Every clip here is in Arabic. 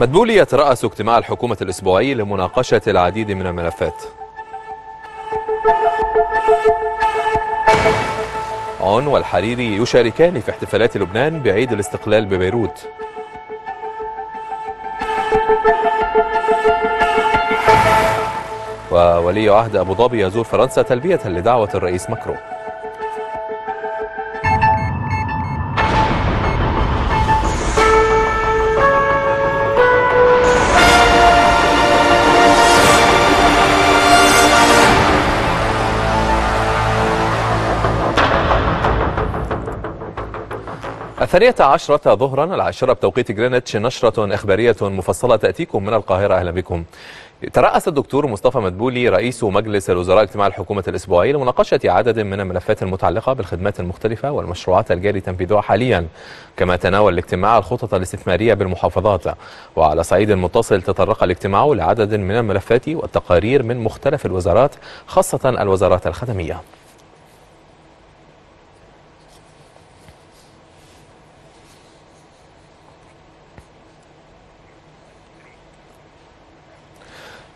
مدبولي يترأس اجتماع الحكومة الأسبوعي لمناقشة العديد من الملفات. عون والحريري يشاركان في احتفالات لبنان بعيد الاستقلال ببيروت. وولي عهد أبو ظبي يزور فرنسا تلبية لدعوة الرئيس ماكرون. الثانية عشرة ظهرا العاشرة بتوقيت جرينتش نشرة إخبارية مفصلة تأتيكم من القاهرة. أهلا بكم. ترأس الدكتور مصطفى مدبولي رئيس مجلس الوزراء اجتماع الحكومة الأسبوعي لمناقشة عدد من الملفات المتعلقة بالخدمات المختلفة والمشروعات الجاري تنفيذها حاليا. كما تناول الاجتماع الخطط الاستثمارية بالمحافظات. وعلى صعيد متصل تطرق الاجتماع لعدد من الملفات والتقارير من مختلف الوزارات خاصة الوزارات الخدمية.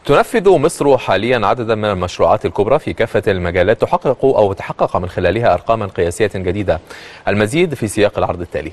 تنفذ مصر حاليا عددا من المشروعات الكبرى في كافة المجالات تحقق أو تحقق من خلالها أرقاما قياسية جديدة. المزيد في سياق العرض التالي.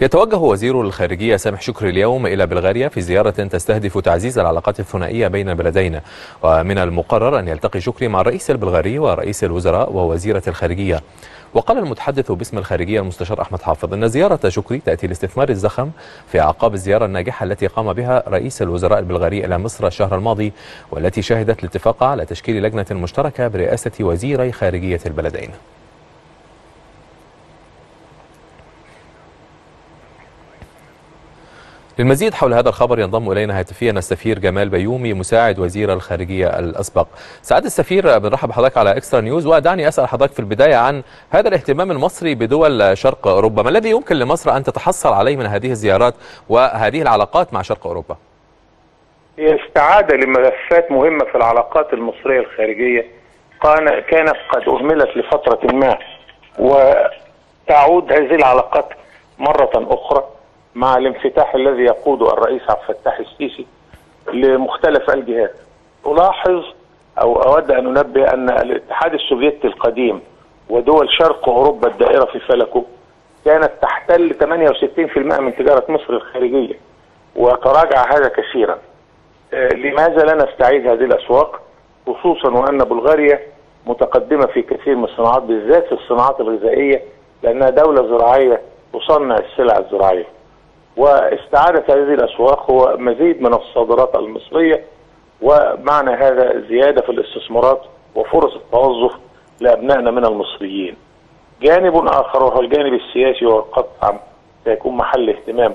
يتوجه وزير الخارجية سامح شكري اليوم إلى بلغاريا في زيارة تستهدف تعزيز العلاقات الثنائية بين البلدين ومن المقرر أن يلتقي شكري مع الرئيس البلغاري ورئيس الوزراء ووزيرة الخارجية. وقال المتحدث باسم الخارجية المستشار أحمد حافظ أن زيارة شكري تأتي لاستثمار الزخم في أعقاب الزيارة الناجحة التي قام بها رئيس الوزراء البلغاري إلى مصر الشهر الماضي والتي شهدت الاتفاق على تشكيل لجنة مشتركة برئاسة وزيري خارجية البلدين. للمزيد حول هذا الخبر ينضم إلينا هاتفيا السفير جمال بيومي مساعد وزير الخارجية الأسبق. سعادة السفير بنرحب بحضرتك على اكسترا نيوز ودعني أسأل حضرتك في البداية عن هذا الاهتمام المصري بدول شرق أوروبا، ما الذي يمكن لمصر أن تتحصل عليه من هذه الزيارات وهذه العلاقات مع شرق أوروبا؟ هي استعادة لملفات مهمة في العلاقات المصرية الخارجية كانت قد أهملت لفترة ما وتعود هذه العلاقات مرة أخرى مع الانفتاح الذي يقوده الرئيس عبد الفتاح السيسي لمختلف الجهات. ألاحظ أو أود أن أنبه أن الاتحاد السوفيتي القديم ودول شرق أوروبا الدائرة في فلكه كانت تحتل 68% من تجارة مصر الخارجية وتراجع هذا كثيرا. لماذا لا نستعيد هذه الأسواق خصوصا وأن بلغاريا متقدمة في كثير من الصناعات بالذات في الصناعات الغذائية لأنها دولة زراعية تصنع السلع الزراعية. واستعادة هذه الأسواق هو مزيد من الصادرات المصرية ومعنى هذا زيادة في الاستثمارات وفرص التوظف لأبنائنا من المصريين. جانب آخر وهو الجانب السياسي وقطعا سيكون محل اهتمام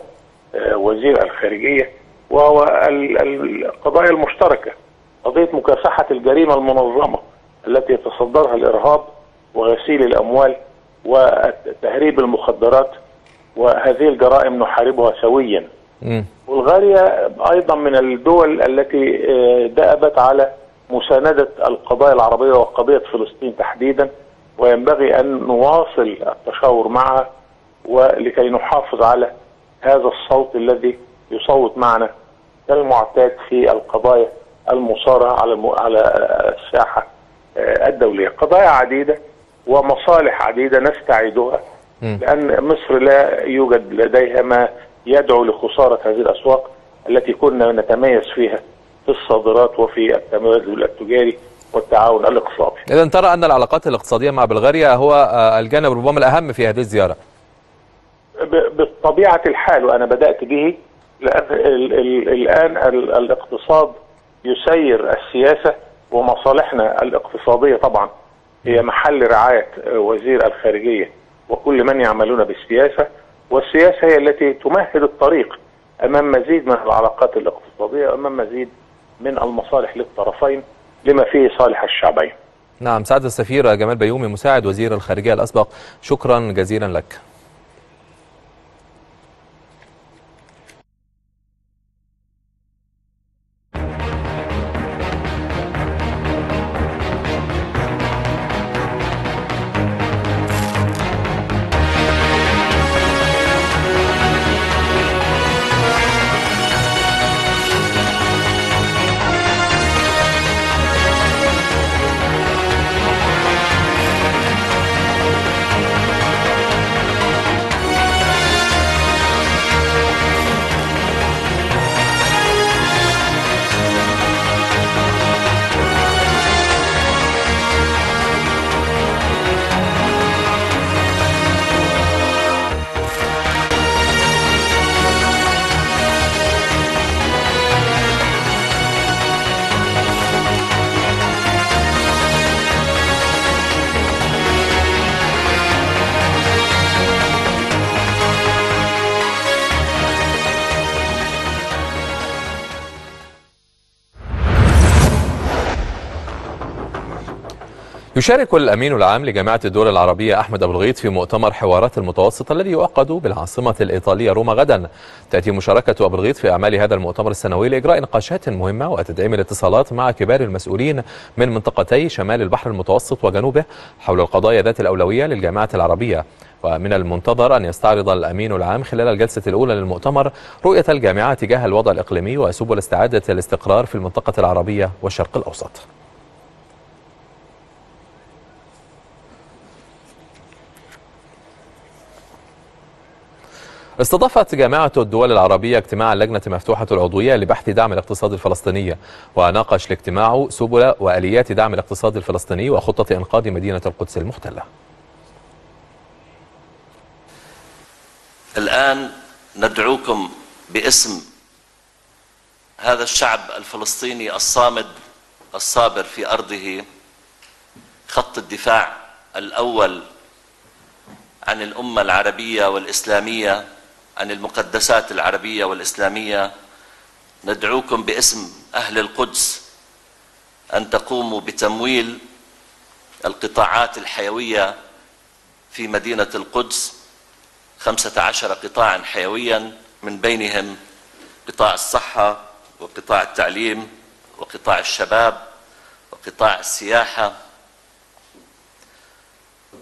وزير الخارجية وهو القضايا المشتركة قضية مكافحة الجريمة المنظمة التي يتصدرها الإرهاب وغسيل الأموال وتهريب المخدرات وهذه الجرائم نحاربها سويا. بلغاريا أيضا من الدول التي دأبت على مساندة القضايا العربية وقضية فلسطين تحديدا وينبغي أن نواصل التشاور معها ولكي نحافظ على هذا الصوت الذي يصوت معنا كالمعتاد في القضايا المصارعة على على الساحة الدولية. قضايا عديدة ومصالح عديدة نستعيدها لأن مصر لا يوجد لديها ما يدعو لخسارة هذه الأسواق التي كنا نتميز فيها في الصادرات وفي التبادل التجاري والتعاون الاقتصادي. إذا ترى أن العلاقات الاقتصادية مع بلغاريا هو الجانب ربما الأهم في هذه الزيارة. بطبيعة الحال وأنا بدأت به لأن الآن الاقتصاد يسير السياسة ومصالحنا الاقتصادية طبعا هي محل رعاية وزير الخارجية وكل من يعملون بالسياسة والسياسة هي التي تمهد الطريق أمام مزيد من العلاقات الاقتصادية أمام مزيد من المصالح للطرفين لما فيه صالح الشعبين. نعم سعادة السفير جمال بيومي مساعد وزير الخارجية الأسبق شكرا جزيلا لك. يشارك الأمين العام لجامعة الدول العربية أحمد أبو الغيط في مؤتمر حوارات المتوسط الذي يعقد بالعاصمة الإيطالية روما غدا. تأتي مشاركة أبو الغيط في أعمال هذا المؤتمر السنوي لإجراء نقاشات مهمة وتدعيم الاتصالات مع كبار المسؤولين من منطقتي شمال البحر المتوسط وجنوبه حول القضايا ذات الأولوية للجامعة العربية. ومن المنتظر أن يستعرض الأمين العام خلال الجلسة الأولى للمؤتمر رؤية الجامعة تجاه الوضع الإقليمي وسبل استعادة الاستقرار في المنطقة العربية والشرق الأوسط. استضافت جامعة الدول العربية اجتماع اللجنة مفتوحة العضوية لبحث دعم الاقتصاد الفلسطيني وناقش الاجتماع سبل وآليات دعم الاقتصاد الفلسطيني وخطة إنقاذ مدينة القدس المحتلة الآن ندعوكم باسم هذا الشعب الفلسطيني الصامد الصابر في أرضه خط الدفاع الأول عن الأمة العربية والإسلامية. عن المقدسات العربية والإسلامية ندعوكم باسم أهل القدس أن تقوموا بتمويل القطاعات الحيوية في مدينة القدس خمسة عشر قطاعا حيويا من بينهم قطاع الصحة وقطاع التعليم وقطاع الشباب وقطاع السياحة.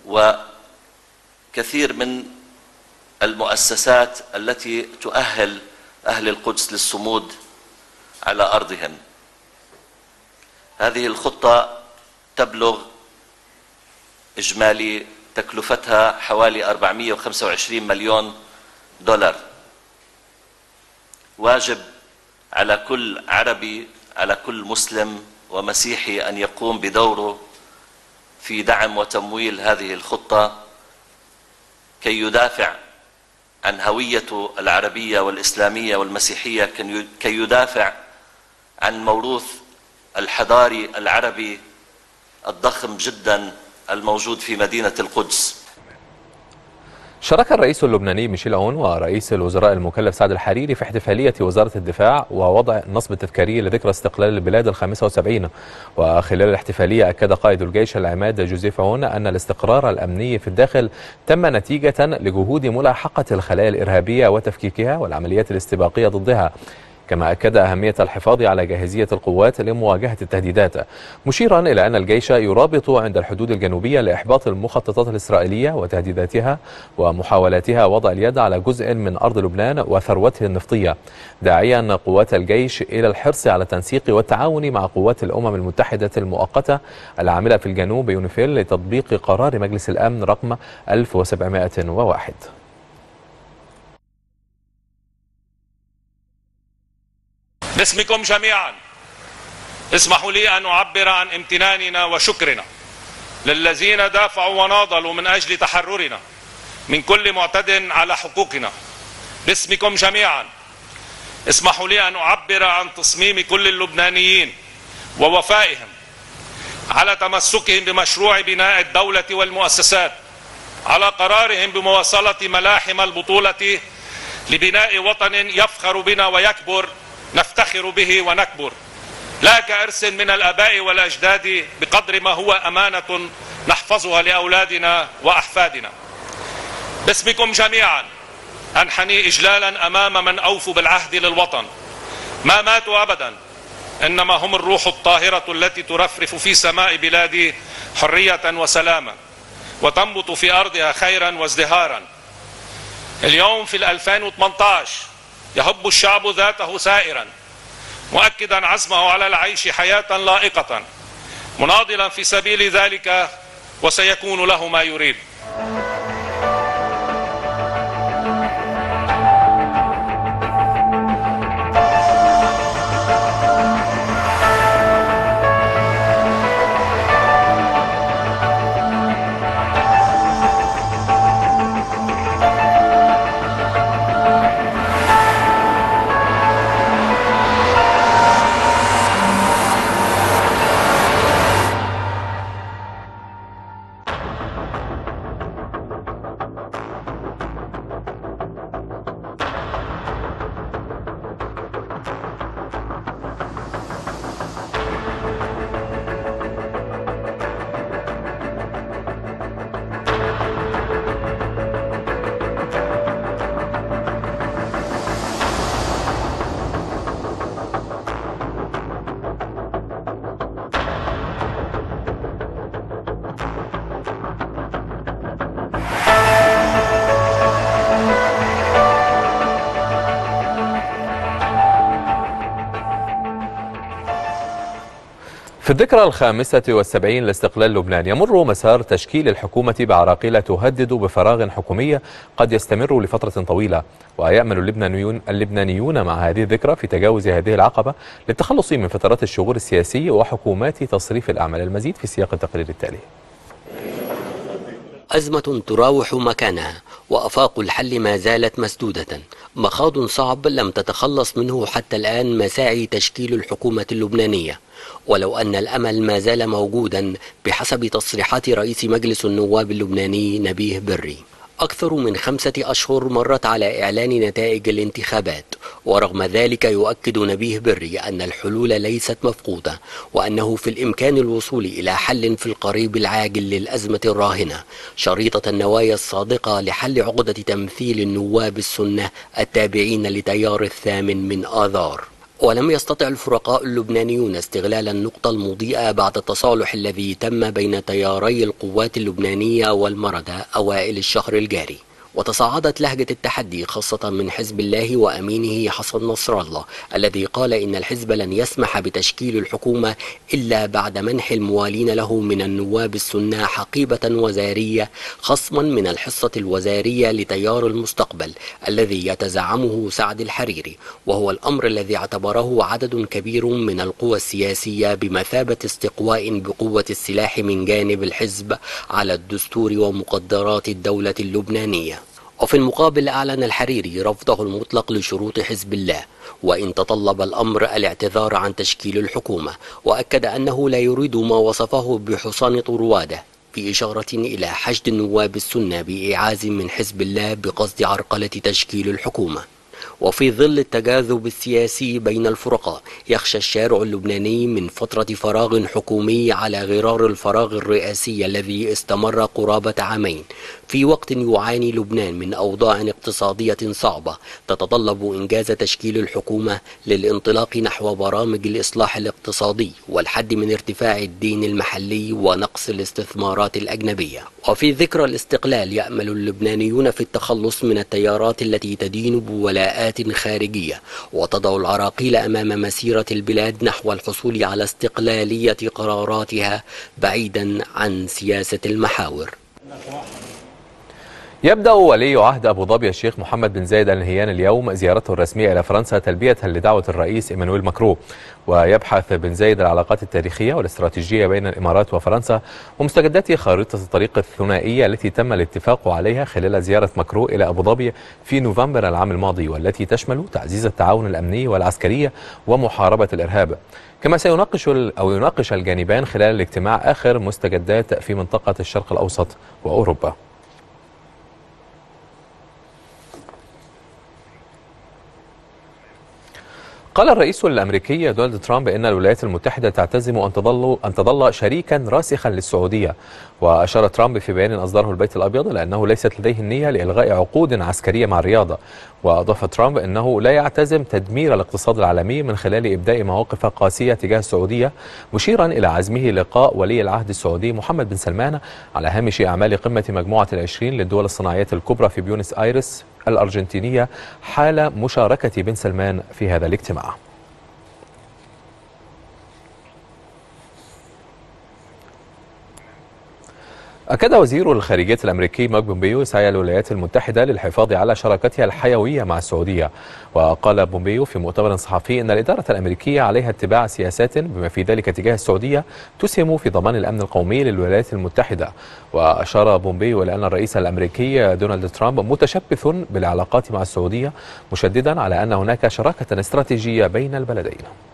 وكثير من المؤسسات التي تؤهل أهل القدس للصمود على أرضهم. هذه الخطة تبلغ إجمالي تكلفتها حوالي 425 مليون دولار. واجب على كل عربي على كل مسلم ومسيحي أن يقوم بدوره في دعم وتمويل هذه الخطة كي يدافع عن هويته العربية والإسلامية والمسيحية كي يدافع عن موروث الحضاري العربي الضخم جدا الموجود في مدينة القدس. شارك الرئيس اللبناني ميشيل عون ورئيس الوزراء المكلف سعد الحريري في احتفالية وزارة الدفاع ووضع النصب التذكاري لذكرى استقلال البلاد الخامسة وسبعين. وخلال الاحتفالية أكد قائد الجيش العماد جوزيف عون أن الاستقرار الأمني في الداخل تم نتيجة لجهود ملاحقة الخلايا الإرهابية وتفكيكها والعمليات الاستباقية ضدها. كما أكد أهمية الحفاظ على جاهزية القوات لمواجهة التهديدات. مشيرا إلى أن الجيش يرابط عند الحدود الجنوبية لإحباط المخططات الإسرائيلية وتهديداتها ومحاولاتها وضع اليد على جزء من أرض لبنان وثروته النفطية داعيا قوات الجيش إلى الحرص على التنسيق والتعاون مع قوات الأمم المتحدة المؤقتة العاملة في الجنوب يونيفيل لتطبيق قرار مجلس الأمن رقم 1701 باسمكم جميعا. اسمحوا لي أن أعبر عن امتناننا وشكرنا للذين دافعوا وناضلوا من أجل تحررنا من كل معتد على حقوقنا. باسمكم جميعا. اسمحوا لي أن أعبر عن تصميم كل اللبنانيين ووفائهم على تمسكهم بمشروع بناء الدولة والمؤسسات على قرارهم بمواصلة ملاحم البطولة لبناء وطن يفخر بنا ويكبر نفتخر به ونكبر. لا كإرث من الآباء والأجداد بقدر ما هو أمانة نحفظها لأولادنا وأحفادنا. باسمكم جميعا أنحني إجلالا أمام من أوفوا بالعهد للوطن. ما ماتوا أبدا إنما هم الروح الطاهرة التي ترفرف في سماء بلادي حرية وسلاما وتنبت في أرضها خيرا وازدهارا. اليوم في 2018 يهب الشعب ذاته سائرا مؤكدا عزمه على العيش حياة لائقة مناضلا في سبيل ذلك وسيكون له ما يريد. في الذكرى الخامسة والسبعين لاستقلال لبنان يمر مسار تشكيل الحكومة بعراقيل تهدد بفراغ حكومي قد يستمر لفترة طويلة ويأمل اللبنانيون, اللبنانيون مع هذه الذكرى في تجاوز هذه العقبة للتخلص من فترات الشغور السياسي وحكومات تصريف الأعمال المزيد في سياق التقرير التالي. أزمة تراوح مكانها وأفاق الحل ما زالت مسدودة. مخاض صعب لم تتخلص منه حتى الآن مساعي تشكيل الحكومة اللبنانية. ولو أن الأمل ما زال موجودا بحسب تصريحات رئيس مجلس النواب اللبناني نبيه بري. أكثر من خمسة أشهر مرت على إعلان نتائج الانتخابات ورغم ذلك يؤكد نبيه بري أن الحلول ليست مفقودة وأنه في الإمكان الوصول إلى حل في القريب العاجل للأزمة الراهنة شريطة النوايا الصادقة لحل عقدة تمثيل النواب السنة التابعين لتيار الثامن من آذار. ولم يستطع الفرقاء اللبنانيون استغلال النقطة المضيئة بعد التصالح الذي تم بين تياري القوات اللبنانية والمردة أوائل الشهر الجاري. وتصاعدت لهجة التحدي خاصة من حزب الله وأمينه حسن نصر الله الذي قال إن الحزب لن يسمح بتشكيل الحكومة إلا بعد منح الموالين له من النواب السنة حقيبة وزارية خصما من الحصة الوزارية لتيار المستقبل الذي يتزعمه سعد الحريري وهو الأمر الذي اعتبره عدد كبير من القوى السياسية بمثابة استقواء بقوة السلاح من جانب الحزب على الدستور ومقدرات الدولة اللبنانية. وفي المقابل أعلن الحريري رفضه المطلق لشروط حزب الله وإن تطلب الأمر الاعتذار عن تشكيل الحكومة وأكد أنه لا يريد ما وصفه بحصان طرواده في إشارة إلى حشد النواب السنة بإعاز من حزب الله بقصد عرقلة تشكيل الحكومة. وفي ظل التجاذب السياسي بين الفرقاء يخشى الشارع اللبناني من فترة فراغ حكومي على غرار الفراغ الرئاسي الذي استمر قرابة عامين في وقت يعاني لبنان من أوضاع اقتصادية صعبة تتطلب إنجاز تشكيل الحكومة للانطلاق نحو برامج الإصلاح الاقتصادي والحد من ارتفاع الدين المحلي ونقص الاستثمارات الأجنبية. وفي ذكرى الاستقلال يأمل اللبنانيون في التخلص من التيارات التي تدين بولاءات خارجية وتضع العراقيل أمام مسيرة البلاد نحو الحصول على استقلالية قراراتها بعيدا عن سياسة المحاور. يبدأ ولي عهد أبو ظبي الشيخ محمد بن زايد النهيان اليوم زيارته الرسمية إلى فرنسا تلبية لدعوة الرئيس إيمانويل ماكرون ويبحث بن زايد العلاقات التاريخية والاستراتيجية بين الإمارات وفرنسا ومستجدات خارطة الطريق الثنائية التي تم الاتفاق عليها خلال زيارة ماكرون إلى أبو ظبي في نوفمبر العام الماضي والتي تشمل تعزيز التعاون الأمني والعسكري ومحاربة الإرهاب. كما سيناقش أو يناقش الجانبان خلال الاجتماع آخر مستجدات في منطقة الشرق الأوسط وأوروبا. قال الرئيس الأمريكي دونالد ترامب إن الولايات المتحدة تعتزم أن تظل أن تظل شريكا راسخا للسعودية. وأشار ترامب في بيان أصدره البيت الأبيض إلى انه ليست لديه النية لإلغاء عقود عسكرية مع الرياضة. وأضاف ترامب إنه لا يعتزم تدمير الاقتصاد العالمي من خلال إبداء مواقف قاسية تجاه السعودية مشيرا إلى عزمه لقاء ولي العهد السعودي محمد بن سلمان على هامش أعمال قمة مجموعة العشرين للدول الصناعية الكبرى في بيونس آيرس الأرجنتينية حال مشاركة بن سلمان في هذا الاجتماع. أكد وزير الخارجية الأمريكي مايك بومبيو سعي الولايات المتحدة للحفاظ على شراكتها الحيوية مع السعودية. وقال بومبيو في مؤتمر صحفي أن الإدارة الأمريكية عليها اتباع سياسات بما في ذلك تجاه السعودية تسهم في ضمان الأمن القومي للولايات المتحدة. وأشار بومبيو إلى أن الرئيس الأمريكي دونالد ترامب متشبث بالعلاقات مع السعودية مشددا على أن هناك شراكة استراتيجية بين البلدين.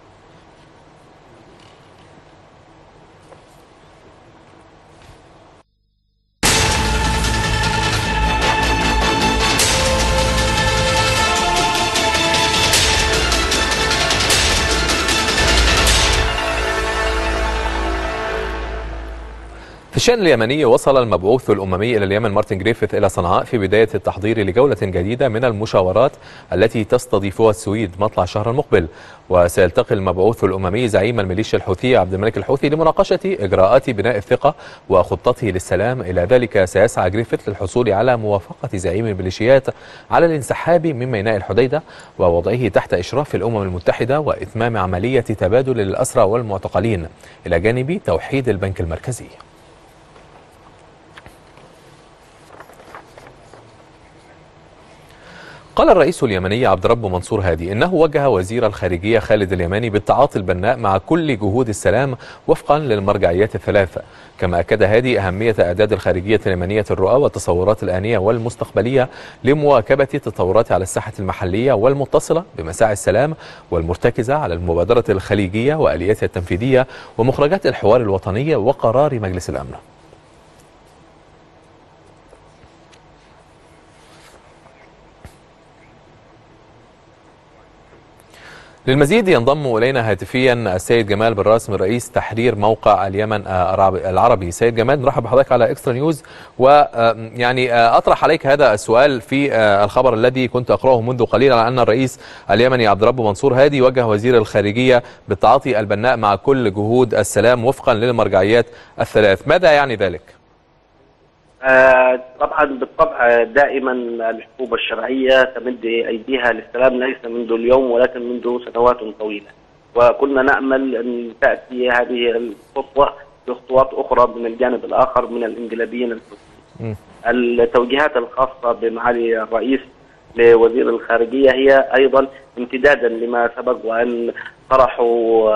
الشأن اليمني وصل المبعوث الأممي إلى اليمن مارتن جريفيث إلى صنعاء في بداية التحضير لجولة جديدة من المشاورات التي تستضيفها السويد مطلع الشهر المقبل وسيلتقي المبعوث الأممي زعيم الميليشيا الحوثية عبد الملك الحوثي لمناقشة إجراءات بناء الثقة وخطته للسلام. إلى ذلك سيسعى جريفيث للحصول على موافقة زعيم الميليشيات على الانسحاب من ميناء الحديدة ووضعه تحت إشراف الأمم المتحدة وإتمام عملية تبادل الأسرى والمعتقلين. إلى جانب توحيد البنك المركزي. قال الرئيس اليمني عبد رب منصور هادي إنه وجه وزير الخارجية خالد اليماني بالتعاطي البناء مع كل جهود السلام وفقا للمرجعيات الثلاثه كما أكد هادي أهمية أعداد الخارجية اليمنية الرؤى والتصورات الآنية والمستقبلية لمواكبة التطورات على الساحة المحلية والمتصلة بمساعي السلام والمرتكزة على المبادرة الخليجية والياتها التنفيذية ومخرجات الحوار الوطني وقرار مجلس الأمن. للمزيد ينضم إلينا هاتفيا السيد جمال بن راسم رئيس تحرير موقع اليمن العربي سيد جمال نرحب بحضرتك على اكسترا نيوز ويعني أطرح عليك هذا السؤال في الخبر الذي كنت أقرأه منذ قليل على أن الرئيس اليمني عبد رب منصور هادي وجه وزير الخارجية بالتعاطي البناء مع كل جهود السلام وفقا للمرجعيات الثلاث. ماذا يعني ذلك؟ آه طبعا بالطبع دائما الحكومة الشرعية تمد أيديها للسلام ليس منذ اليوم ولكن منذ سنوات طويلة. وكنا نأمل أن تأتي هذه الخطوة بخطوات أخرى من الجانب الآخر من الإنجلابيين الحوثيين التوجيهات الخاصة بمعالي الرئيس لوزير الخارجية هي أيضا امتدادا لما سبق وأن طرحوا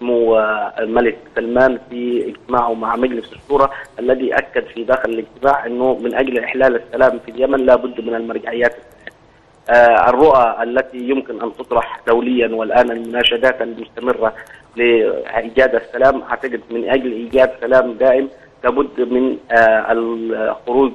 سمو الملك سلمان في اجتماعه مع مجلس الشورى الذي أكد في داخل الاجتماع إنه من أجل إحلال السلام في اليمن لابد من المرجعيات. آه الرؤى التي يمكن أن تطرح دوليا والآن المناشدات المستمره لإيجاد السلام أعتقد من أجل إيجاد سلام دائم لابد من آه الخروج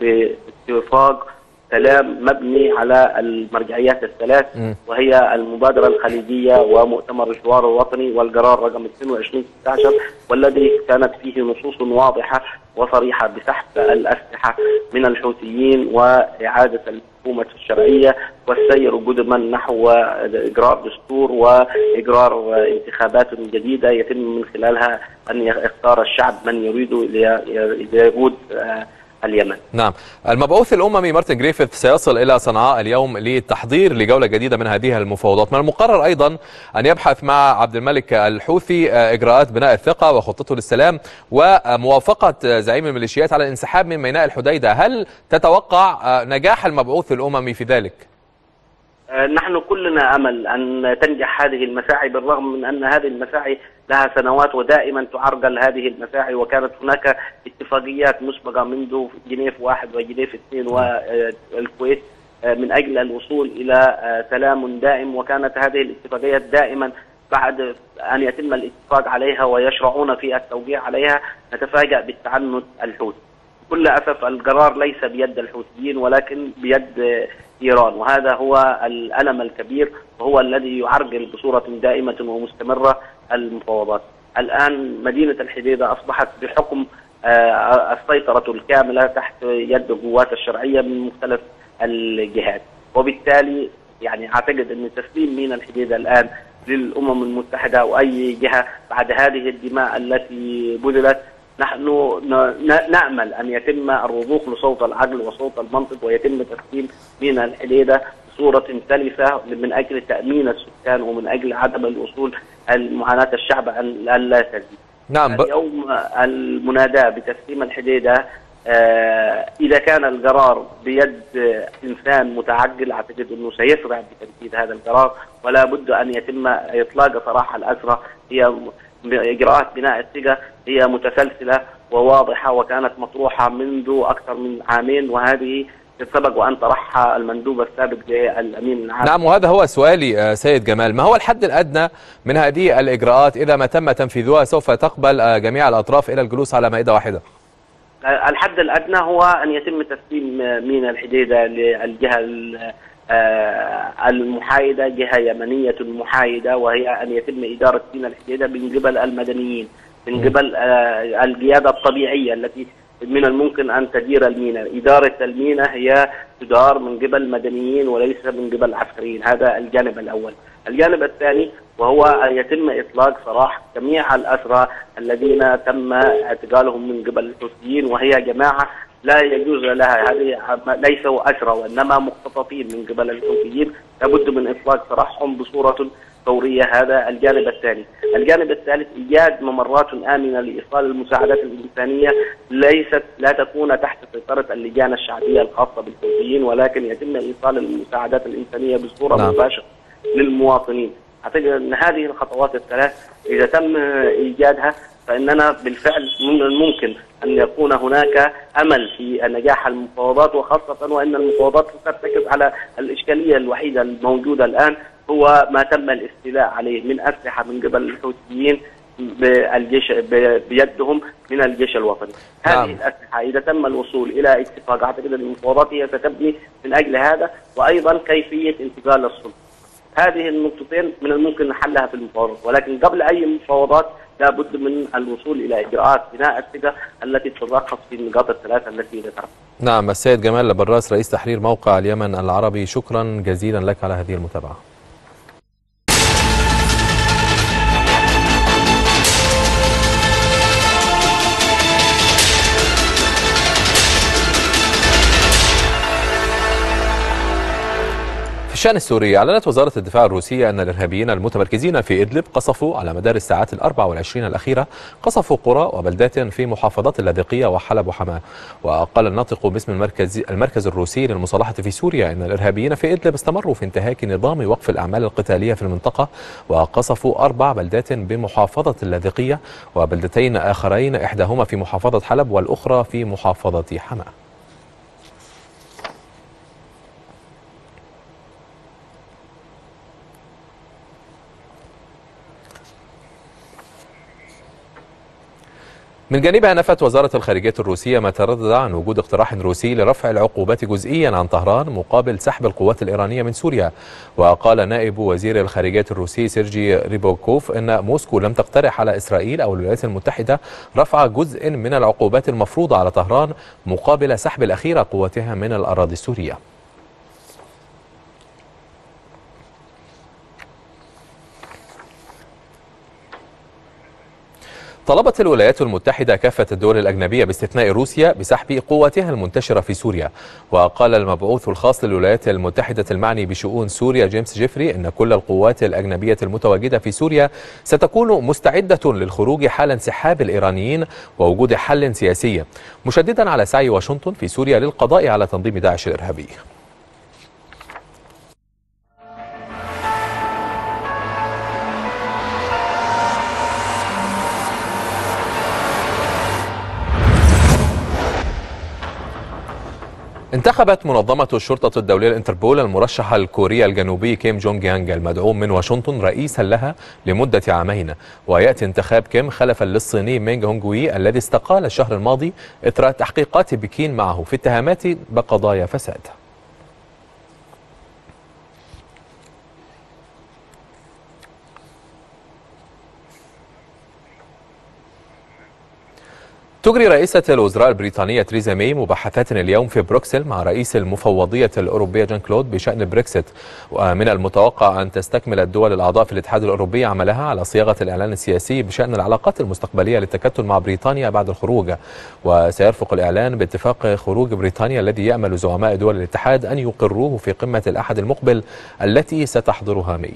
باتفاق سلام مبني على المرجعيات الثلاث وهي المبادرة الخليجية ومؤتمر الحوار الوطني والقرار رقم 22 16 والذي كانت فيه نصوص واضحة وصريحة بسحب الأسلحة من الحوثيين وإعادة الحكومة الشرعية والسير قدما نحو إجراء دستور وإجراء انتخابات جديدة يتم من خلالها أن يختار الشعب من يريد ليقود اليمن. نعم. المبعوث الأممي مارتن جريفيث سيصل إلى صنعاء اليوم للتحضير لجولة جديدة من هذه المفاوضات. من المقرر أيضا أن يبحث مع عبد الملك الحوثي إجراءات بناء الثقة وخطته للسلام وموافقة زعيم الميليشيات على الانسحاب من ميناء الحديدة. هل تتوقع نجاح المبعوث الأممي في ذلك؟ نحن كلنا أمل أن تنجح هذه المساعي بالرغم من أن هذه المساعي لها سنوات ودائما تعرقل هذه المساعي وكانت هناك اتفاقيات مسبقة منذ جنيف واحد وجنيف اثنين والكويت من أجل الوصول إلى سلام دائم وكانت هذه الاتفاقيات دائما بعد أن يتم الاتفاق عليها ويشرعون في التوقيع عليها نتفاجأ بالتعنت الحوثي. بكل اسف القرار ليس بيد الحوثيين ولكن بيد إيران وهذا هو الألم الكبير وهو الذي يعرقل بصورة دائمة ومستمرة المفاوضات. الآن مدينة الحديدة أصبحت بحكم السيطرة الكاملة تحت يد القوات الشرعية من مختلف الجهات وبالتالي يعني أعتقد أن تسليم ميناء الحديدة الآن للأمم المتحدة أو اي جهة بعد هذه الدماء التي بذلت نحن نأمل أن يتم الرضوخ لصوت العقل وصوت المنطق ويتم تسليم ميناء الحديده بصوره سلسة من أجل تأمين السكان ومن أجل عدم الوصول معاناه الشعب ان لا تزيد. نعم ب... اليوم المناداه بتسليم الحديدة آه إذا كان القرار بيد إنسان متعقل أعتقد أنه سيسرع بتنفيذ هذا القرار ولا بد أن يتم إطلاق سراح الاسرى هي اجراءات بناء الثقة هي متسلسلة وواضحة وكانت مطروحة منذ أكثر من عامين وهذه سبق وأن طرحها المندوب السابق للأمين العام. نعم وهذا هو سؤالي سيد جمال. ما هو الحد الأدنى من هذه الإجراءات؟ إذا ما تم تنفيذها سوف تقبل جميع الأطراف إلى الجلوس على مائدة واحدة. الحد الأدنى هو أن يتم تسليم ميناء الحديدة للجهة المحايدة جهة يمنية محايده وهي أن يتم إدارة ميناء الحديدة من قبل المدنيين من قبل آه، القيادة الطبيعية التي من الممكن أن تدير الميناء، إدارة الميناء هي تدار من قبل مدنيين وليس من قبل عسكريين، هذا الجانب الأول. الجانب الثاني وهو أن يتم إطلاق سراح جميع الأسرى الذين تم اعتقالهم من قبل الحوثيين وهي جماعة لا يجوز لها هذه ليسوا اسرى وإنما مختطفين من قبل الحوثيين لابد من إطلاق سراحهم بصورة فورية هذا الجانب الثاني، الجانب الثالث إيجاد ممرات آمنة لإيصال المساعدات الإنسانية ليست لا تكون تحت سيطرة اللجان الشعبية الخاصة بالحوثيين ولكن يتم إيصال المساعدات الإنسانية بصورة نعم. مباشرة للمواطنين. أعتقد أن هذه الخطوات الثلاث إذا تم إيجادها فاننا بالفعل من الممكن أن يكون هناك أمل في نجاح المفاوضات وخاصة وإن المفاوضات ترتكز على الإشكالية الوحيدة الموجودة الآن هو ما تم الاستيلاء عليه من أسلحة من قبل الحوثيين بالجيش بيدهم من الجيش الوطني. هذه نعم. الأسلحة إذا تم الوصول إلى اتفاق أعتقد أن المفاوضات هي ستبني من أجل هذا وأيضا كيفية انتقال السلطة. هذه النقطتين من الممكن حلها في المفاوضات ولكن قبل أي مفاوضات لابد من الوصول إلى إجراءات بناء الثقة التي تتلخص في النقاط الثلاثة التي ذكرتها. نعم السيد جمال لبراس رئيس تحرير موقع اليمن العربي شكرا جزيلا لك على هذه المتابعة الشأن السوري أعلنت وزارة الدفاع الروسية أن الإرهابيين المتمركزين في إدلب قصفوا على مدار الساعات الأربع والعشرين الأخيرة قصفوا قرى وبلدات في محافظات اللاذقية وحلب وحماة. وقال الناطق باسم المركز, المركز الروسي للمصالحة في سوريا أن الإرهابيين في إدلب استمروا في انتهاك نظام وقف الأعمال القتالية في المنطقة وقصفوا أربع بلدات بمحافظة اللاذقية وبلدتين آخرين إحداهما في محافظة حلب والأخرى في محافظة حماة. من جانبها نفت وزارة الخارجية الروسية ما تردد عن وجود اقتراح روسي لرفع العقوبات جزئيا عن طهران مقابل سحب القوات الإيرانية من سوريا. وقال نائب وزير الخارجية الروسي سيرجي ريابكوف أن موسكو لم تقترح على إسرائيل أو الولايات المتحدة رفع جزء من العقوبات المفروضة على طهران مقابل سحب الأخيرة قواتها من الأراضي السورية. طلبت الولايات المتحدة كافة الدول الأجنبية باستثناء روسيا بسحب قواتها المنتشرة في سوريا. وقال المبعوث الخاص للولايات المتحدة المعني بشؤون سوريا جيمس جيفري أن كل القوات الأجنبية المتواجدة في سوريا ستكون مستعدة للخروج حال انسحاب الإيرانيين ووجود حل سياسي. مشددا على سعي واشنطن في سوريا للقضاء على تنظيم داعش الإرهابي. انتخبت منظمة الشرطة الدولية الإنتربول المرشح الكوري الجنوبي كيم جونج يانج المدعوم من واشنطن رئيسا لها لمدة عامين. ويأتي انتخاب كيم خلفا للصيني مينغ هونغ وي الذي استقال الشهر الماضي إثر تحقيقات بكين معه في اتهامات بقضايا فساد. تجري رئيسة الوزراء البريطانية تريزا ماي مباحثات اليوم في بروكسل مع رئيس المفوضية الأوروبية جان كلود بشأن بريكسيت ومن المتوقع أن تستكمل الدول الأعضاء في الاتحاد الأوروبي عملها على صياغة الإعلان السياسي بشأن العلاقات المستقبلية للتكتل مع بريطانيا بعد الخروج. وسيرفق الإعلان باتفاق خروج بريطانيا الذي يأمل زعماء دول الاتحاد أن يقروه في قمة الأحد المقبل التي ستحضرها ماي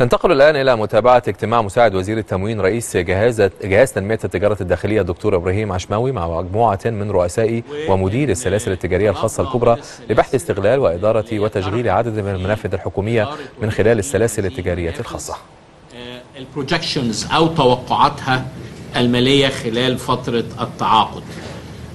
ننتقل الآن إلى متابعة اجتماع مساعد وزير التموين رئيس جهاز جهاز تنمية التجارة الداخلية الدكتور إبراهيم عشماوي مع مجموعة من رؤساء ومدير السلاسل التجارية الخاصة الكبرى لبحث استغلال وإدارة وتشغيل عدد من المنافذ الحكومية من خلال السلاسل التجارية الخاصة. ال projections أو توقعاتها المالية خلال فترة التعاقد.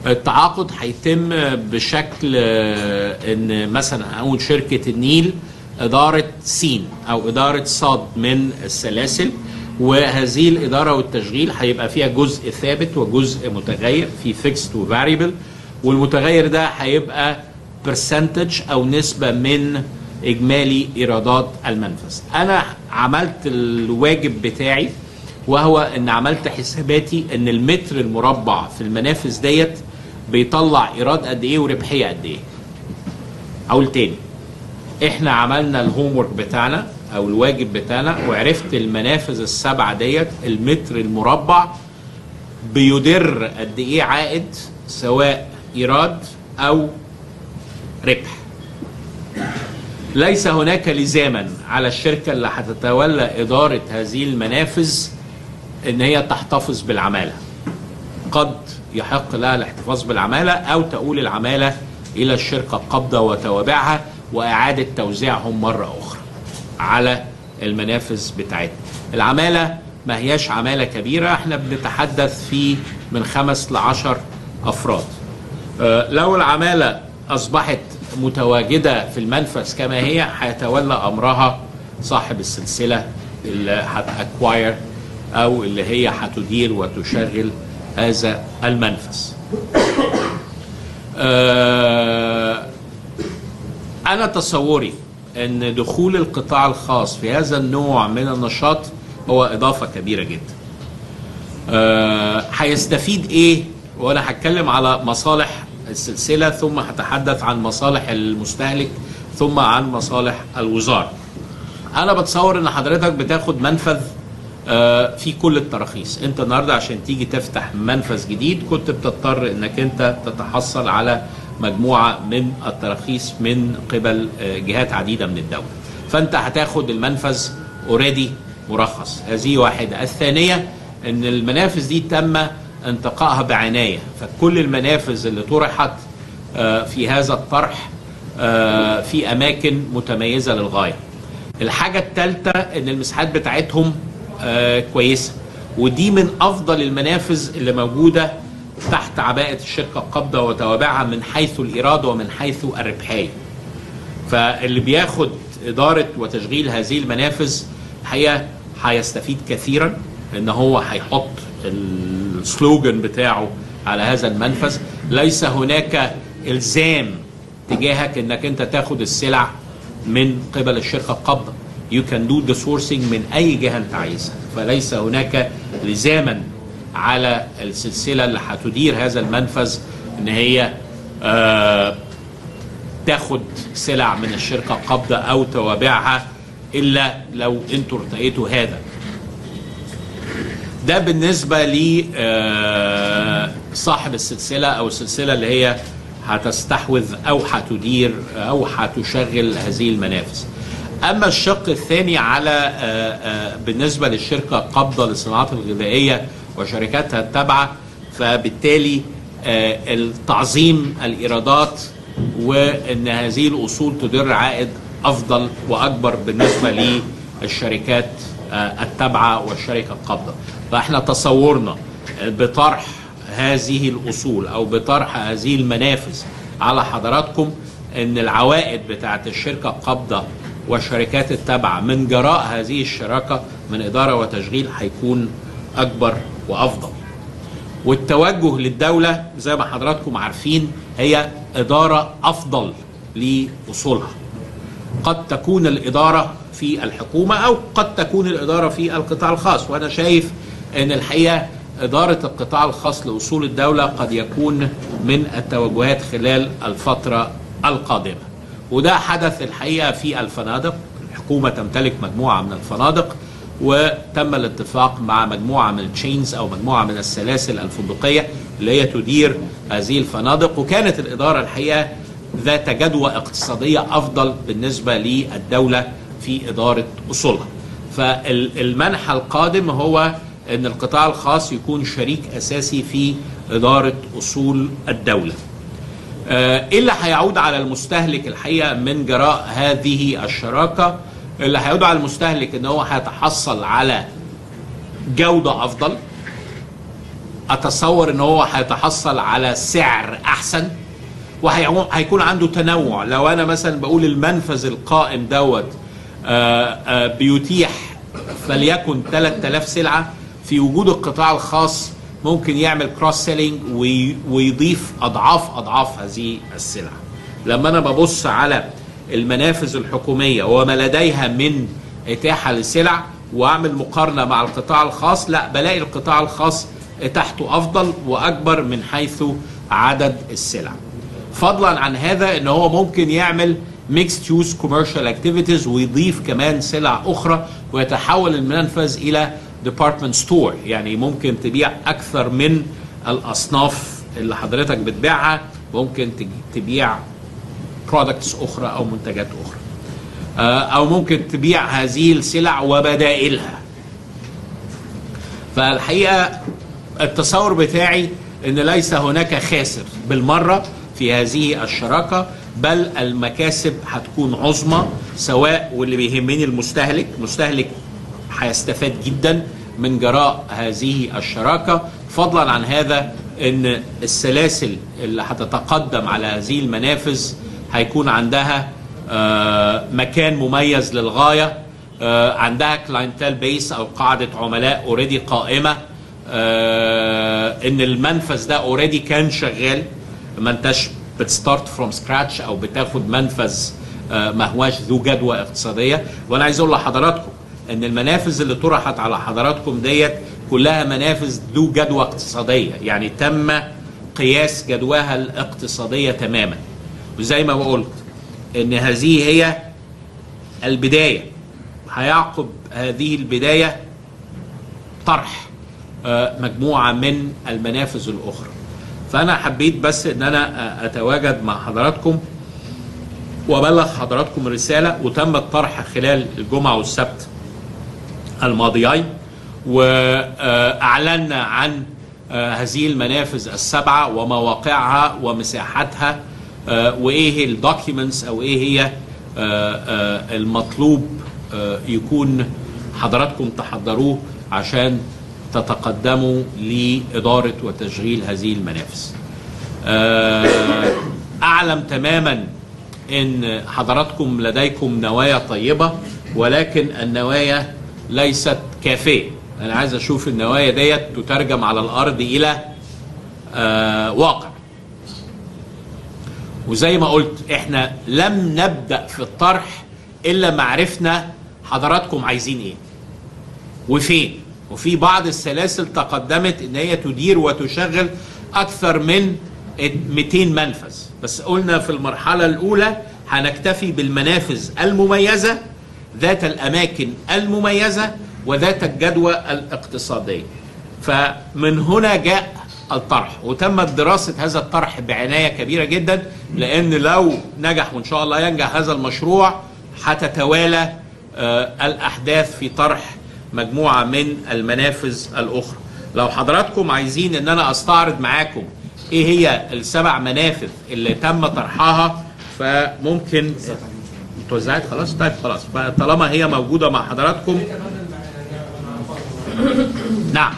التعاقد هيتم بشكل آه، إن مثلا أقول شركة النيل إدارة سين أو إدارة صاد من السلاسل وهذه الإدارة والتشغيل هيبقى فيها جزء ثابت وجزء متغير في fixed و variable والمتغير ده هيبقى percentage أو نسبة من إجمالي إيرادات المنفذ. أنا عملت الواجب بتاعي وهو إن عملت حساباتي إن المتر المربع في المنافذ ديت بيطلع إيراد قد إيه وربحية قد إيه. أقول تاني. إحنا عملنا الهوم ورك بتاعنا أو الواجب بتاعنا وعرفت المنافذ السبعة ديت المتر المربع بيدر قد إيه عائد سواء إيراد أو ربح. ليس هناك لزاما على الشركة اللي هتتولى إدارة هذه المنافذ إن هي تحتفظ بالعمالة. قد يحق لها الاحتفاظ بالعمالة أو تؤول العمالة إلى الشركة القابضة وتوابعها وإعادة توزيعهم مرة أخرى على المنافذ بتاعتنا. العمالة ما هياش عمالة كبيرة إحنا بنتحدث في من خمس لعشر أفراد. آه، لو العمالة أصبحت متواجدة في المنفذ كما هي هيتولى أمرها صاحب السلسلة اللي هتأكواير أو اللي هي هتدير وتشغل هذا المنفذ. آه، أنا تصوري أن دخول القطاع الخاص في هذا النوع من النشاط هو إضافة كبيرة جدا. آه، هيستفيد إيه؟ وأنا هتكلم على مصالح السلسلة ثم هتحدث عن مصالح المستهلك ثم عن مصالح الوزاره أنا بتصور إن حضرتك بتاخد منفذ آه، في كل التراخيص. أنت النهارده عشان تيجي تفتح منفذ جديد كنت بتضطر إنك أنت تتحصل على مجموعة من التراخيص من قبل آه، جهات عديدة من الدولة. فأنت هتاخد المنفذ اوريدي مرخص. هذه واحدة. الثانية إن المنافذ دي تم انتقائها بعناية. فكل المنافذ اللي طرحت آه، في هذا الطرح آه، في أماكن متميزة للغاية. الحاجة الثالثه إن المساحات بتاعتهم كويسة. ودي من أفضل المنافذ اللي موجودة تحت عباءة الشركة القابضه وتوابعها من حيث الإيراد ومن حيث الربحية. فاللي بياخد إدارة وتشغيل هذه المنافذ الحقيقة هيستفيد كثيرا إن هو هيحط السلوجن بتاعه على هذا المنفذ. ليس هناك إلزام تجاهك إنك أنت تاخد السلع من قبل الشركة القابضة You can do the sourcing من أي جهة أنت عايزها. فليس هناك لزاما على السلسلة اللي هتدير هذا المنفذ إن هي آه تاخد سلع من الشركة القابضة أو توابعها إلا لو أنتوا ارتقيتوا هذا. ده بالنسبة لصاحب السلسلة أو السلسلة اللي هي هتستحوذ أو هتدير أو هتشغل هذه المنافذ. أما الشق الثاني على آه، آه، بالنسبة للشركة القابضة للصناعات الغذائية وشركاتها التابعة فبالتالي آه، التعظيم الإيرادات وإن هذه الأصول تدر عائد أفضل وأكبر بالنسبة للشركات آه، التابعة والشركة القابضة. فإحنا تصورنا بطرح هذه الأصول أو بطرح هذه المنافذ على حضراتكم إن العوائد بتاعت الشركة القابضة والشركات التابعة من جراء هذه الشراكة من إدارة وتشغيل هيكون أكبر وأفضل. والتوجه للدولة زي ما حضراتكم عارفين هي إدارة أفضل لأصولها. قد تكون الإدارة في الحكومة أو قد تكون الإدارة في القطاع الخاص وأنا شايف أن الحقيقة إدارة القطاع الخاص لأصول الدولة قد يكون من التوجهات خلال الفترة القادمة. وده حدث الحقيقة في الفنادق. الحكومة تمتلك مجموعة من الفنادق وتم الاتفاق مع مجموعة من التشينز أو مجموعة من السلاسل الفندقية اللي هي تدير هذه الفنادق وكانت الإدارة الحقيقة ذات جدوى اقتصادية أفضل بالنسبة للدولة في إدارة أصولها. فالمنحى القادم هو إن القطاع الخاص يكون شريك أساسي في إدارة أصول الدولة. آه، إيه اللي هيعود على المستهلك الحقيقة من جراء هذه الشراكة؟ اللي هيعود على المستهلك إن هو هيتحصل على جودة أفضل. أتصور إن هو هيتحصل على سعر أحسن وهيكون عنده تنوع. لو أنا مثلا بقول المنفذ القائم دوت آه، آه، بيتيح فليكن 3000 سلعة في وجود القطاع الخاص ممكن يعمل cross selling ويضيف اضعاف أضعاف هذه السلع لما أنا ببص على المنافذ الحكومية وما لديها من إتاحة للسلع وأعمل مقارنة مع القطاع الخاص لا بلاقي القطاع الخاص إتاحته أفضل وأكبر من حيث عدد السلع. فضلا عن هذا إن هو ممكن يعمل mixed use commercial activities ويضيف كمان سلع أخرى ويتحول المنفذ إلى department store يعني ممكن تبيع أكثر من الأصناف اللي حضرتك بتبيعها ممكن تبيع برودكتس أخرى أو منتجات أخرى. آه، أو ممكن تبيع هذه السلع وبدائلها. فالحقيقة التصور بتاعي إن ليس هناك خاسر بالمرة في هذه الشراكة بل المكاسب هتكون عظمى سواء واللي بيهمني المستهلك. المستهلك هيستفاد جدا من جراء هذه الشراكة. فضلا عن هذا إن السلاسل اللي هتتقدم على هذه المنافذ هيكون عندها آه، مكان مميز للغاية آه، عندها clientele base أو قاعدة عملاء already قائمة آه، إن المنفذ ده already كان شغال. ما أنتش بت start from scratch أو بتاخد منفذ ما هواش ذو جدوى اقتصادية. وأنا عايز أقول لحضراتكم إن المنافذ اللي طرحت على حضراتكم ديت كلها منافذ ذو جدوى اقتصادية. يعني تم قياس جدواها الاقتصادية تماما. وزي ما قلت إن هذه هي البداية. هيعقب هذه البداية طرح آه، مجموعة من المنافذ الأخرى. فأنا حبيت بس إن أنا آه، أتواجد مع حضراتكم وأبلغ حضراتكم رسالة وتم الطرح خلال الجمعة والسبت الماضيين وأعلنا عن آه، هذه المنافذ السبعة ومواقعها ومساحتها وإيه الدوكيومنتس أو إيه هي آه، آه، المطلوب آه، يكون حضراتكم تحضروه عشان تتقدموا لإدارة وتشغيل هذه المنافذ. آه، أعلم تماما إن حضراتكم لديكم نوايا طيبة ولكن النوايا ليست كافية أنا عايز أشوف النوايا ديت تترجم على الأرض إلى آه واقع وزي ما قلت إحنا لم نبدأ في الطرح إلا ما عرفنا حضراتكم عايزين إيه. وفين؟ وفي بعض السلاسل تقدمت إن هي تدير وتشغل أكثر من 200 منفذ. بس قلنا في المرحلة الأولى هنكتفي بالمنافذ المميزة ذات الأماكن المميزة وذات الجدوى الاقتصادية. فمن هنا جاء الطرح. وتمت دراسة هذا الطرح بعناية كبيرة جدا لأن لو نجح وإن شاء الله ينجح هذا المشروع هتتوالى آه، الأحداث في طرح مجموعة من المنافذ الأخرى. لو حضراتكم عايزين إن أنا أستعرض معاكم إيه هي السبع منافذ اللي تم طرحها فممكن اتوزعت خلاص؟ طيب خلاص. فطالما هي موجودة مع حضراتكم. نعم.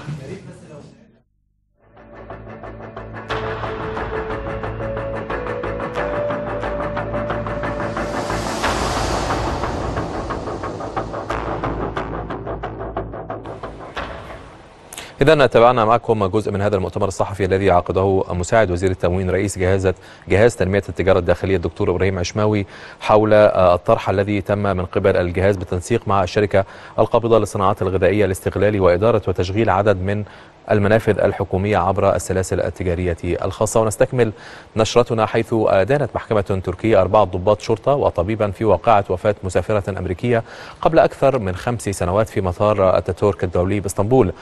إذا تابعنا معكم جزء من هذا المؤتمر الصحفي الذي عقده مساعد وزير التموين رئيس جهاز جهاز تنمية التجارة الداخلية الدكتور إبراهيم عشماوي حول آه، الطرح الذي تم من قبل الجهاز بالتنسيق مع الشركة القابضة للصناعات الغذائية لاستغلال وإدارة وتشغيل عدد من المنافذ الحكومية عبر السلاسل التجارية الخاصة. ونستكمل نشرتنا حيث أدانت محكمة تركية أربعة ضباط شرطة وطبيبا في واقعة وفاة مسافرة أمريكية قبل أكثر من خمس سنوات في مطار أتاتورك الدولي بإسطنبول.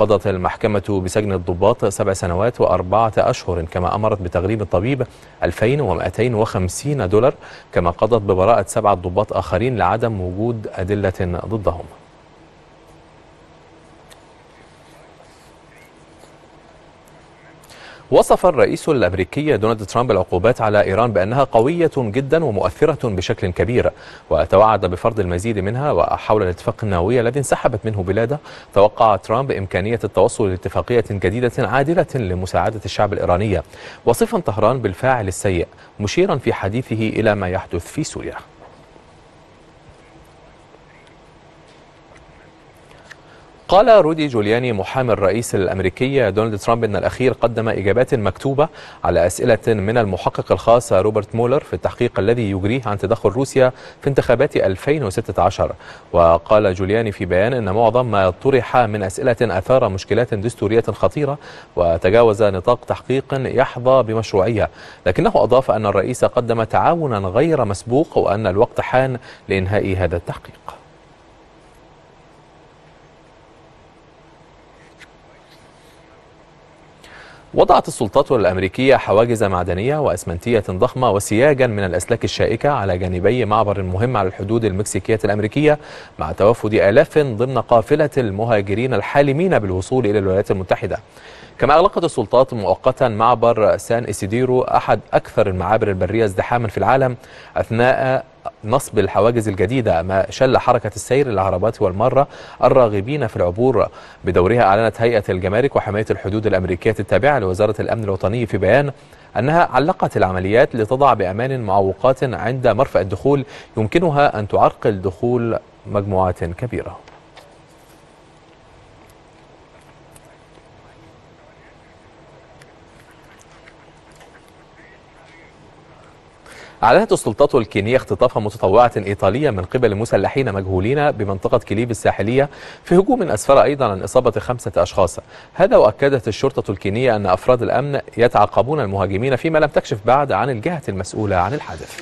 وقضت المحكمة بسجن الضباط سبع سنوات وأربعة أشهر كما أمرت بتغريم الطبيب 2250 دولار كما قضت ببراءة سبعة ضباط آخرين لعدم وجود أدلة ضدهم. وصف الرئيس الأمريكي دونالد ترامب العقوبات على إيران بأنها قوية جدا ومؤثرة بشكل كبير وتوعد بفرض المزيد منها وحول الاتفاق النووي الذي انسحبت منه بلاده. توقع ترامب إمكانية التوصل لاتفاقية جديدة عادلة لمساعدة الشعب الإيراني. وصفا طهران بالفاعل السيء مشيرا في حديثه إلى ما يحدث في سوريا. قال رودي جولياني محامي الرئيس الأمريكي دونالد ترامب إن الأخير قدم إجابات مكتوبة على أسئلة من المحقق الخاص روبرت مولر في التحقيق الذي يجريه عن تدخل روسيا في انتخابات 2016 وقال جولياني في بيان إن معظم ما طرح من أسئلة أثار مشكلات دستورية خطيرة وتجاوز نطاق تحقيق يحظى بمشروعيه لكنه أضاف أن الرئيس قدم تعاونا غير مسبوق وأن الوقت حان لإنهاء هذا التحقيق. وضعت السلطات الأمريكية حواجز معدنية وأسمنتية ضخمة وسياجا من الأسلاك الشائكة على جانبي معبر مهم على الحدود المكسيكية الأمريكية مع توافد آلاف ضمن قافلة المهاجرين الحالمين بالوصول إلى الولايات المتحدة. كما أغلقت السلطات مؤقتا معبر سان إسيديرو أحد أكثر المعابر البرية ازدحاما في العالم أثناء نصب الحواجز الجديدة ما شل حركة السير للعربات والمرة الراغبين في العبور بدورها. أعلنت هيئة الجمارك وحماية الحدود الأمريكية التابعة لوزارة الأمن الوطني في بيان أنها علقت العمليات لتضع بأمان معوقات عند مرفأ الدخول يمكنها أن تعرقل دخول مجموعات كبيرة. أعلنت السلطات الكينية اختطاف متطوعة إيطالية من قبل مسلحين مجهولين بمنطقة كليب الساحلية في هجوم أسفر أيضا عن إصابة خمسة أشخاص. هذا وأكدت الشرطة الكينية أن أفراد الأمن يتعقبون المهاجمين فيما لم تكشف بعد عن الجهة المسؤولة عن الحادث.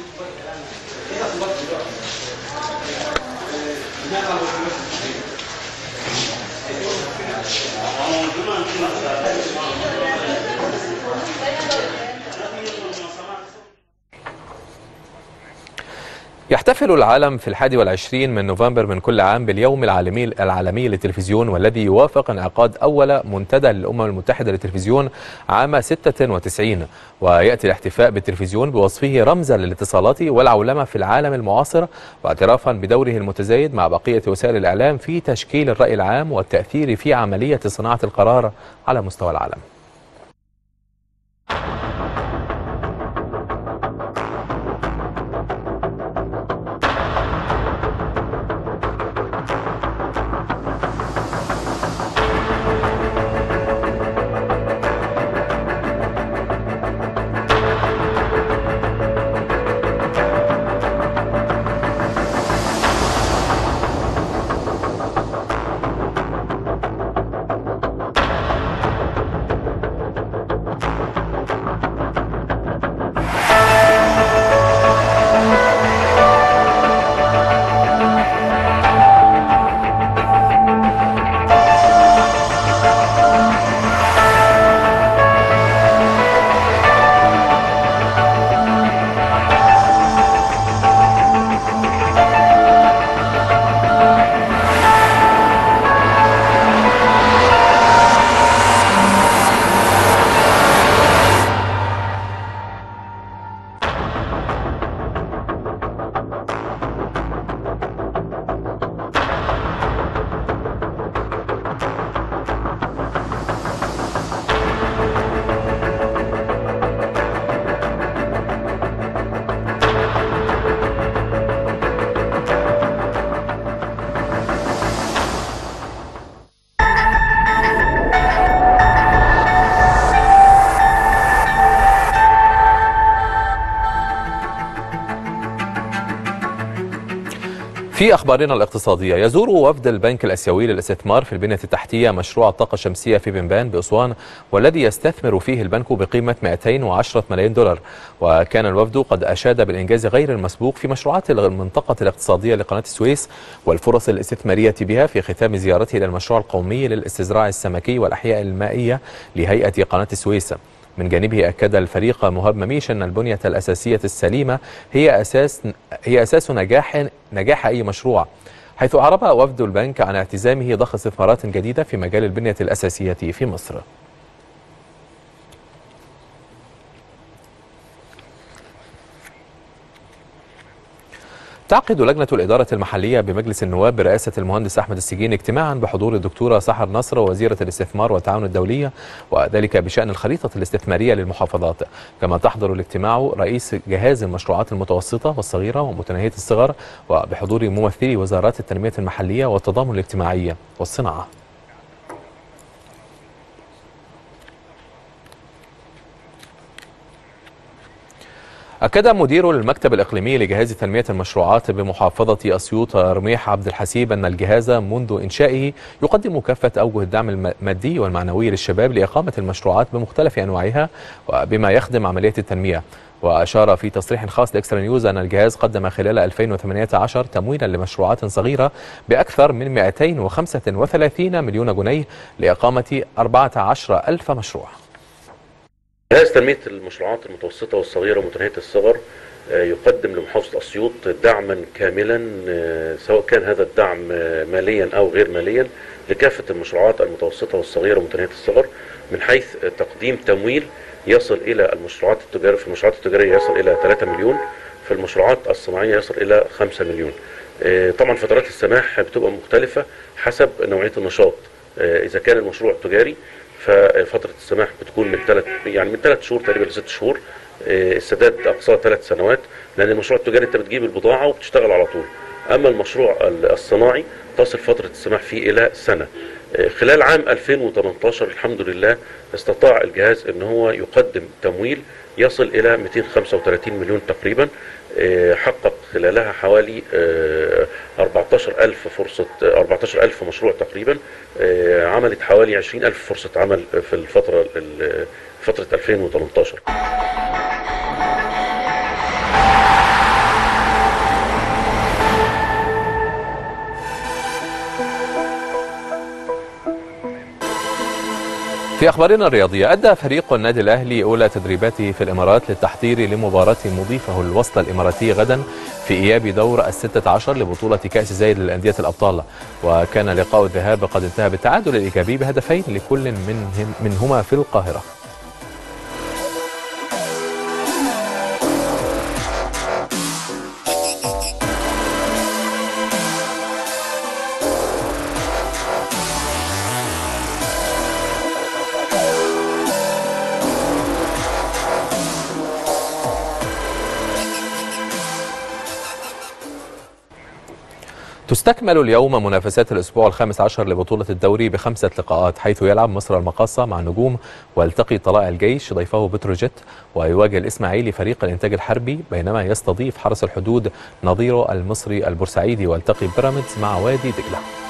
يحتفل العالم في الحادي والعشرين من نوفمبر من كل عام باليوم العالمي العالمي للتلفزيون والذي يوافق انعقاد أول منتدى للأمم المتحدة للتلفزيون عام 96 ويأتي الاحتفاء بالتلفزيون بوصفه رمزا للاتصالات والعولمة في العالم المعاصر واعترافا بدوره المتزايد مع بقية وسائل الإعلام في تشكيل الرأي العام والتأثير في عملية صناعة القرار على مستوى العالم. في أخبارنا الاقتصادية. يزور وفد البنك الأسيوي للاستثمار في البنية التحتية مشروع الطاقة الشمسية في بنبان بأسوان والذي يستثمر فيه البنك بقيمة 210 ملايين دولار. وكان الوفد قد أشاد بالإنجاز غير المسبوق في مشروعات المنطقة الاقتصادية لقناة السويس والفرص الاستثمارية بها في ختام زيارته إلى المشروع القومي للاستزراع السمكي والأحياء المائية لهيئة قناة السويس من جانبه أكد الفريق مهاب مميش أن البنية الأساسية السليمة هي أساس هي أساس نجاح نجاح أي مشروع حيث أعرب وفد البنك عن اعتزامه ضخ استثمارات جديدة في مجال البنية الأساسية في مصر. تعقد لجنة الإدارة المحلية بمجلس النواب برئاسة المهندس أحمد السجين اجتماعا بحضور الدكتورة سحر نصر وزيرة الاستثمار والتعاون الدولية وذلك بشأن الخريطة الاستثمارية للمحافظات. كما تحضر الاجتماع رئيس جهاز المشروعات المتوسطة والصغيرة ومتناهية الصغر وبحضور ممثلي وزارات التنمية المحلية والتضامن الاجتماعي والصناعة. أكد مدير المكتب الإقليمي لجهاز تنمية المشروعات بمحافظة أسيوط رميح عبد الحسيب أن الجهاز منذ إنشائه يقدم كافة أوجه الدعم المادي والمعنوي للشباب لإقامة المشروعات بمختلف أنواعها وبما يخدم عملية التنمية. وأشار في تصريح خاص لإكسترا نيوز أن الجهاز قدم خلال 2018 تمويلا لمشروعات صغيرة بأكثر من 235 مليون جنيه لإقامة 14 ألف مشروع. جهاز تنمية المشروعات المتوسطة والصغيرة ومتناهية الصغر آه، يقدم لمحافظة أسيوط دعما كاملا آه، سواء كان هذا الدعم آه، ماليا أو غير ماليا لكافة المشروعات المتوسطة والصغيرة ومتناهية الصغر من حيث تقديم تمويل يصل إلى المشروعات التجارية في المشروعات التجارية يصل إلى 3 مليون في المشروعات الصناعية يصل إلى 5 مليون. طبعا فترات السماح بتبقى مختلفة حسب نوعية النشاط. إذا كان المشروع تجاري ففترة السماح بتكون من ثلاث يعني من ثلاث شهور تقريبا لست شهور. آه، السداد اقصاه ثلاث سنوات لأن المشروع التجاري أنت بتجيب البضاعة وبتشتغل على طول. أما المشروع الصناعي تصل فترة السماح فيه إلى سنة. آه، خلال عام 2018 الحمد لله استطاع الجهاز إن هو يقدم تمويل يصل إلى 235 مليون تقريبا. حقق خلالها حوالي 14000 فرصة 14000 مشروع تقريبا عملت حوالي 20000 فرصة عمل في الفترة فترة 2018 في أخبارنا الرياضية أدى فريق النادي الأهلي أولى تدريباته في الإمارات للتحضير لمباراة مضيفة الوسط الإماراتي غدا في إياب دور الستة عشر لبطولة كأس زايد للأندية الأبطال. وكان لقاء الذهاب قد انتهى بالتعادل الإيجابي بهدفين لكل منهم منهما في القاهرة. تستكمل اليوم منافسات الأسبوع الخامس عشر لبطولة الدوري بخمسة لقاءات حيث يلعب مصر المقاصة مع نجوم ويلتقي طلائع الجيش ضيفه بتروجيت ويواجه الإسماعيلي فريق الإنتاج الحربي بينما يستضيف حرس الحدود نظيره المصري البورسعيدي ويلتقي بيراميدز مع وادي دجلة.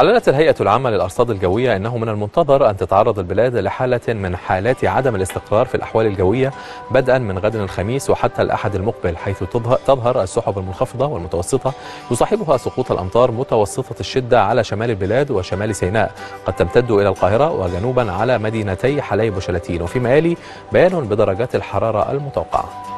أعلنت الهيئة العامة للأرصاد الجوية أنه من المنتظر أن تتعرض البلاد لحالة من حالات عدم الاستقرار في الأحوال الجوية بدءا من غد الخميس وحتى الأحد المقبل حيث تظهر السحب المنخفضة والمتوسطة يصاحبها سقوط الأمطار متوسطة الشدة على شمال البلاد وشمال سيناء. قد تمتد إلى القاهرة وجنوبا على مدينتي حلايب وشلاتين وفيما يلي بيان بدرجات الحرارة المتوقعة.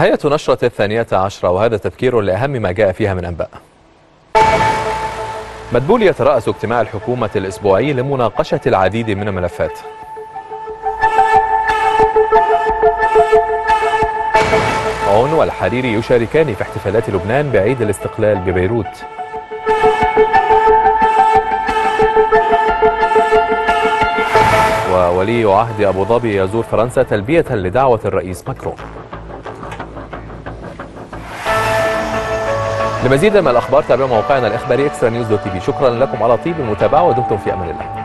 نهاية نشرة الثانية عشرة وهذا تذكير لأهم ما جاء فيها من أنباء. مدبول يترأس اجتماع الحكومة الأسبوعي لمناقشة العديد من الملفات. عون والحريري يشاركان في احتفالات لبنان بعيد الاستقلال ببيروت. وولي عهد أبو ظبي يزور فرنسا تلبية لدعوة الرئيس ماكرون. لمزيد من الأخبار تابعوا موقعنا الإخباري إكسترا نيوز دوت تي في شكرا لكم على طيب المتابعة ودمتم في أمان الله.